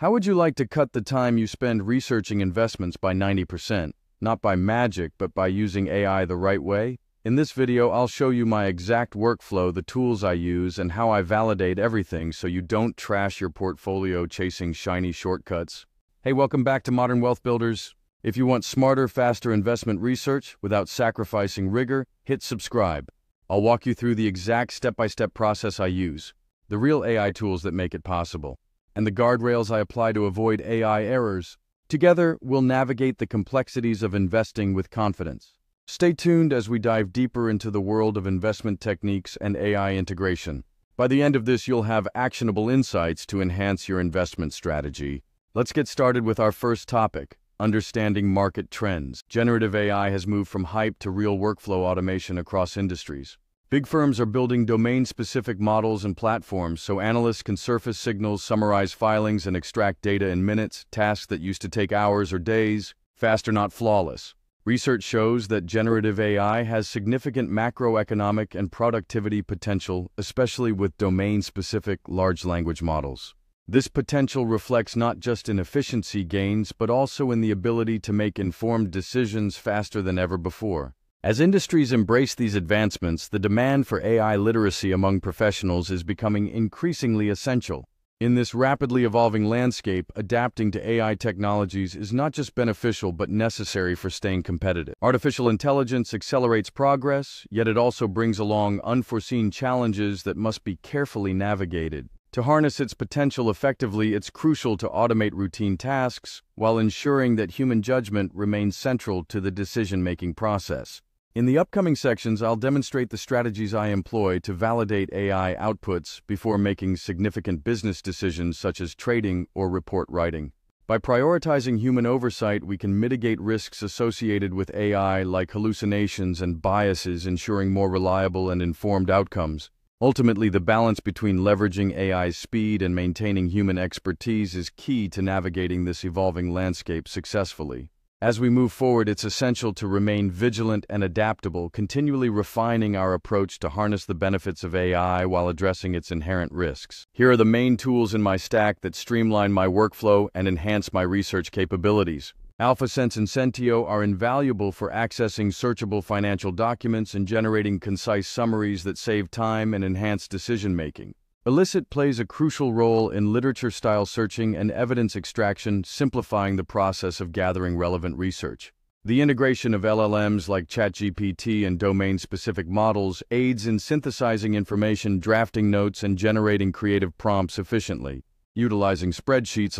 How would you like to cut the time you spend researching investments by 90%? Not by magic, but by using AI the right way? In this video, I'll show you my exact workflow, the tools I use, and how I validate everything so you don't trash your portfolio chasing shiny shortcuts. Hey, welcome back to Modern Wealth Builders. If you want smarter, faster investment research without sacrificing rigor, hit subscribe. I'll walk you through the exact step-by-step process I use, the real AI tools that make it possible and the guardrails I apply to avoid AI errors. Together, we'll navigate the complexities of investing with confidence. Stay tuned as we dive deeper into the world of investment techniques and AI integration. By the end of this, you'll have actionable insights to enhance your investment strategy. Let's get started with our first topic, understanding market trends. Generative AI has moved from hype to real workflow automation across industries. Big firms are building domain-specific models and platforms so analysts can surface signals, summarize filings, and extract data in minutes, tasks that used to take hours or days, fast or not flawless. Research shows that generative AI has significant macroeconomic and productivity potential, especially with domain-specific large language models. This potential reflects not just in efficiency gains, but also in the ability to make informed decisions faster than ever before. As industries embrace these advancements, the demand for AI literacy among professionals is becoming increasingly essential. In this rapidly evolving landscape, adapting to AI technologies is not just beneficial but necessary for staying competitive. Artificial intelligence accelerates progress, yet it also brings along unforeseen challenges that must be carefully navigated. To harness its potential effectively, it's crucial to automate routine tasks while ensuring that human judgment remains central to the decision-making process. In the upcoming sections, I'll demonstrate the strategies I employ to validate AI outputs before making significant business decisions such as trading or report writing. By prioritizing human oversight, we can mitigate risks associated with AI like hallucinations and biases, ensuring more reliable and informed outcomes. Ultimately, the balance between leveraging AI's speed and maintaining human expertise is key to navigating this evolving landscape successfully. As we move forward, it's essential to remain vigilant and adaptable, continually refining our approach to harness the benefits of AI while addressing its inherent risks. Here are the main tools in my stack that streamline my workflow and enhance my research capabilities. AlphaSense and Sentieo are invaluable for accessing searchable financial documents and generating concise summaries that save time and enhance decision-making. Elicit plays a crucial role in literature-style searching and evidence extraction, simplifying the process of gathering relevant research. The integration of LLMs like ChatGPT and domain-specific models aids in synthesizing information, drafting notes, and generating creative prompts efficiently. Utilizing spreadsheets